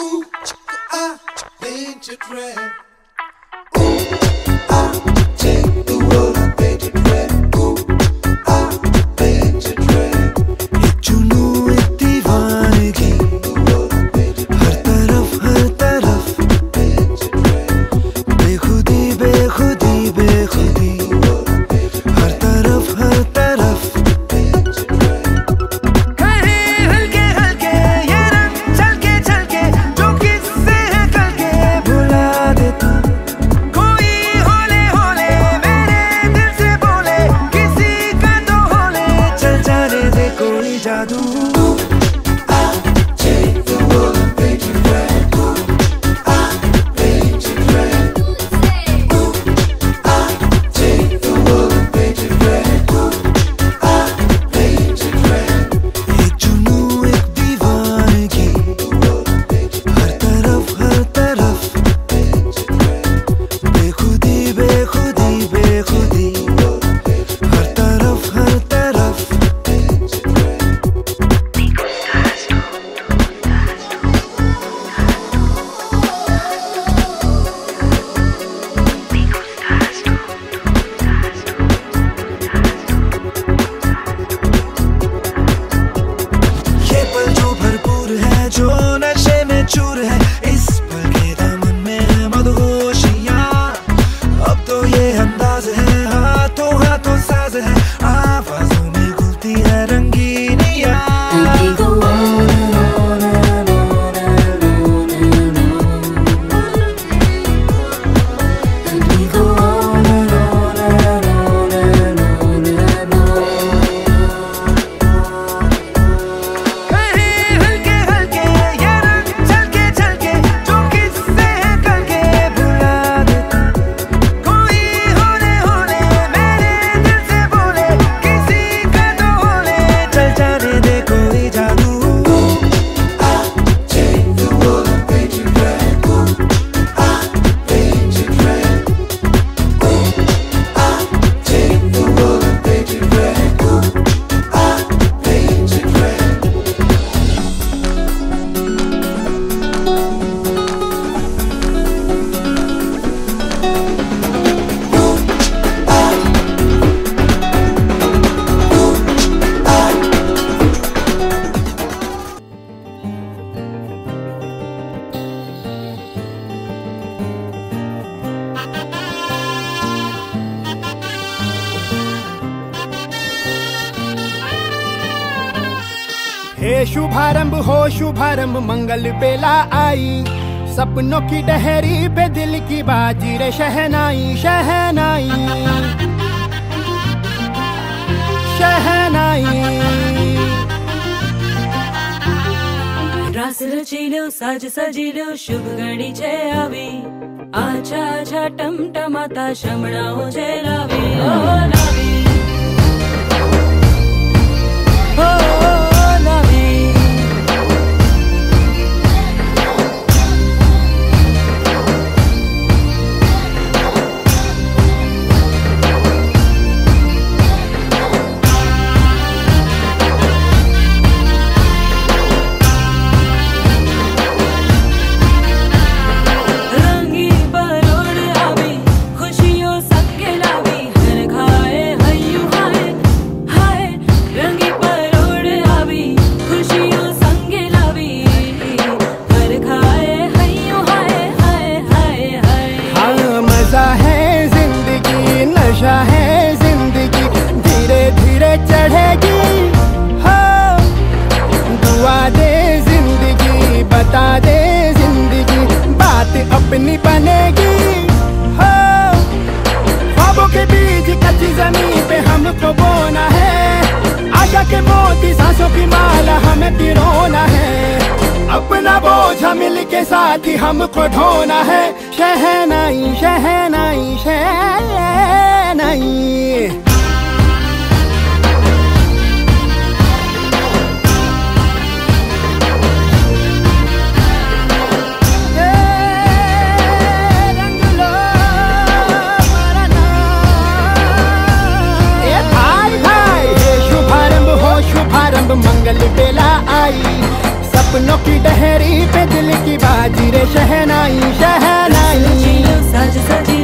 Ooh, I been to dread. Ooh, I. do. शुभारंभ हो, शुभारंभ मंगल बेला आई। सपनों की डहरी पे दिल की बाजी रे, शहनाई शहनाई। शहनाई। रचिलो, साज सजिलो, शुभ गणी जय आवी। आछा आछा टम, टमाता, शमणाओ, जय लावी ओ नशा है ज़िंदगी धीरे धीरे चढ़ेगी। हाँ दुआ दे ज़िंदगी, बता दे ज़िंदगी, बात अपनी बनेगी। हाँ ख्वाबों के बीज कच्ची ज़मीन पे हमको बोना है। आशा के मोती, सांसों की माला हमें पिरोना है। अपना बोझ मिल के साथ ही हमको ढोना है। शहनाई शहनाई शहनाई। डहरी पे दिल की बाजी रे शहनाई शहनाई। सज सजी